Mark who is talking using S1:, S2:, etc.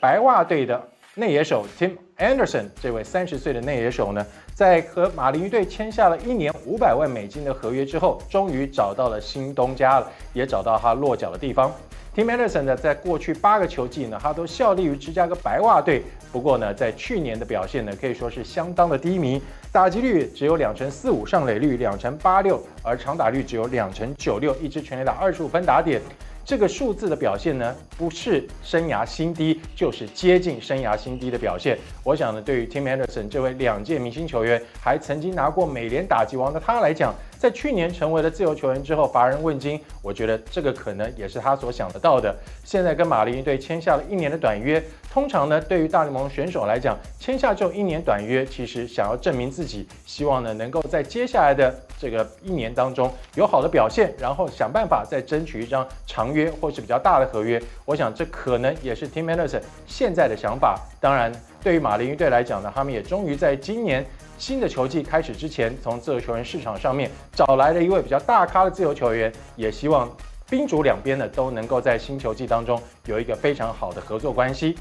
S1: 白袜队的内野手 Tim Anderson 这位三十岁的内野手呢，在和马林鱼队签下了一年五百万美金的合约之后，终于找到了新东家了，也找到他落脚的地方。Tim Anderson 呢，在过去八个球季呢，他都效力于芝加哥白袜队。不过呢，在去年的表现呢，可以说是相当的低迷，打击率只有两成四五，上垒率两成八六，而长打率只有两成九六，一支全垒打二十五分打点。这个数字的表现呢，不是生涯新低，就是接近生涯新低的表现。我想呢，对于 Tim Anderson 这位两届明星球员，还曾经拿过美联打击王的他来讲，在去年成为了自由球员之后，乏人问津。我觉得这个可能也是他所想得到的。现在跟马林队签下了一年的短约，通常呢，对于大联盟选手来讲，签下这一年短约，其实想要证明自己，希望呢，能够在接下来的这个一年当中有好的表现，然后想办法再争取一张长约或是比较大的合约。我想这可能也是 Tim Anderson 现在的想法。当然，对于马林鱼队来讲呢，他们也终于在今年。新的球季开始之前，从自由球员市场上面找来了一位比较大咖的自由球员，也希望宾主两边呢都能够在新球季当中有一个非常好的合作关系。